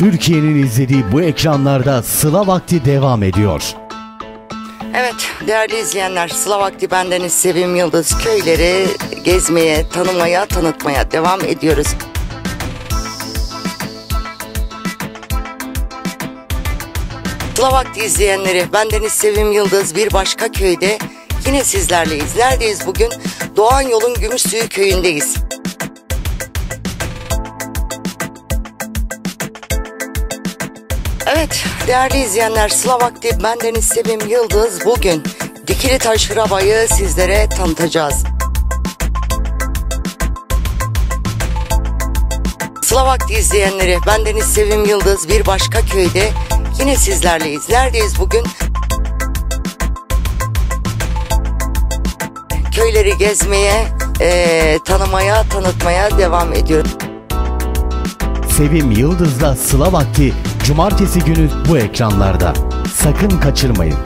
Türkiye'nin izlediği bu ekranlarda Sıla Vakti devam ediyor. Evet değerli izleyenler Sıla Vakti bendeniz Sevim Yıldız köyleri gezmeye, tanımaya, tanıtmaya devam ediyoruz. Sıla Vakti izleyenleri bendeniz Sevim Yıldız bir başka köyde yine sizlerleyiz. Neredeyiz bugün? Doğan Yol'un Gümüşsuyu köyündeyiz. Evet değerli izleyenler Sıla Vakti bendeniz Sevim Yıldız bugün Dikili Taş Hırabayı sizlere tanıtacağız. Sıla Vakti izleyenleri bendeniz Sevim Yıldız bir başka köyde yine sizlerleyiz. Neredeyiz bugün? Köyleri gezmeye, eee, tanımaya, tanıtmaya devam ediyoruz. Sevim Yıldız'la Sıla Vakti Cumartesi günü bu ekranlarda. Sakın kaçırmayın.